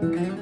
Mm-hmm.